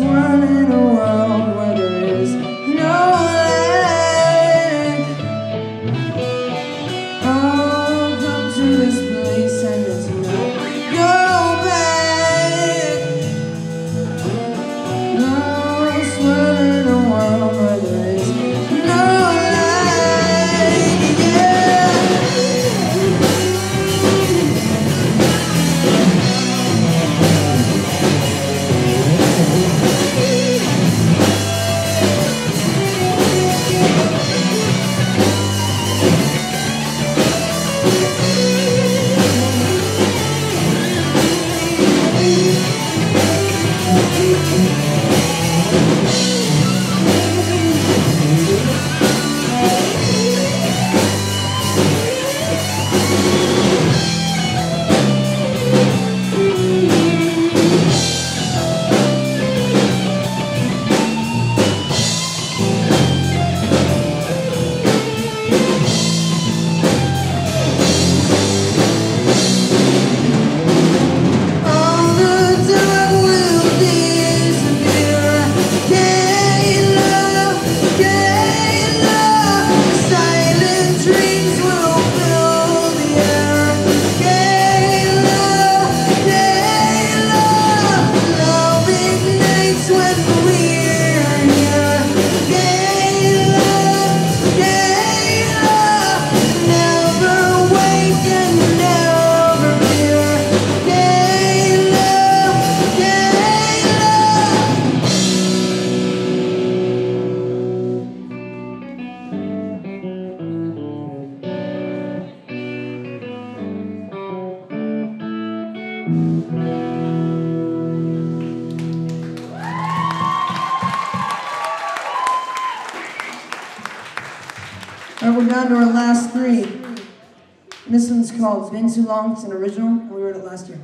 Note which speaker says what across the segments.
Speaker 1: swim in a world where there is All right, we're down to our last three. This one's called It's Been Too Long. It's an original, and we wrote it last year.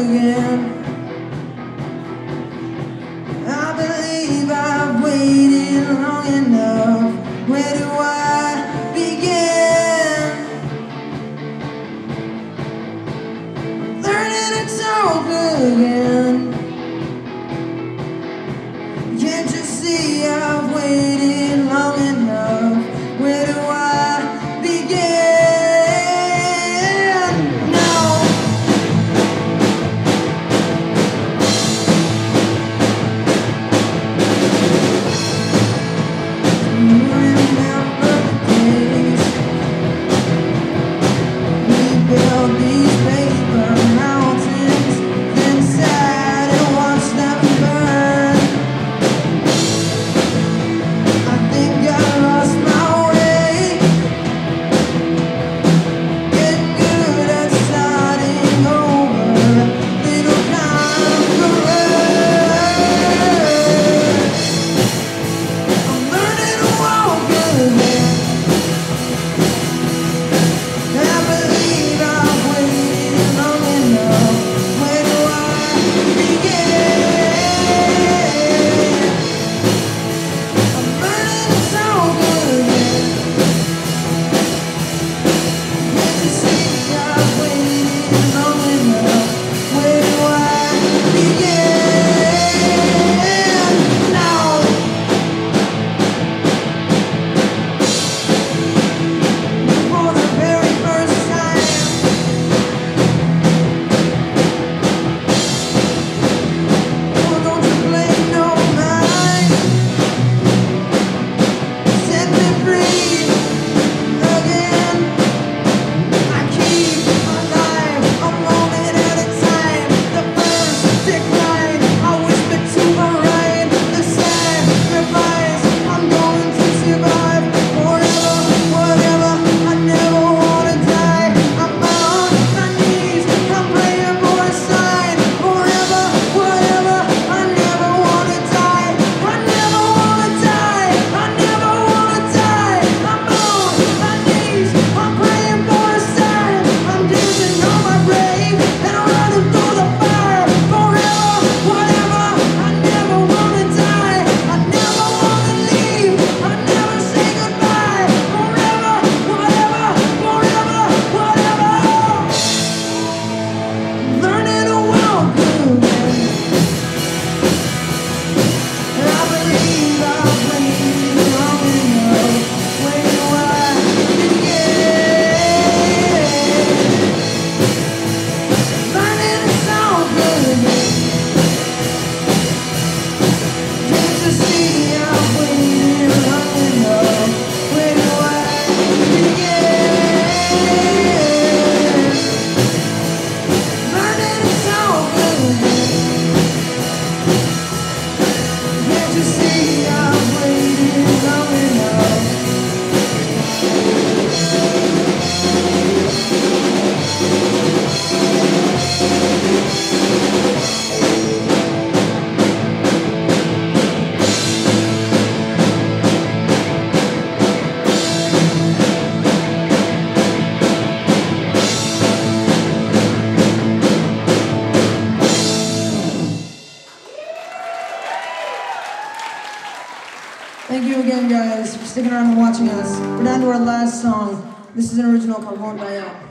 Speaker 1: again. sticking around and watching us. We're down to our last song. This is an original called Won't Die Out.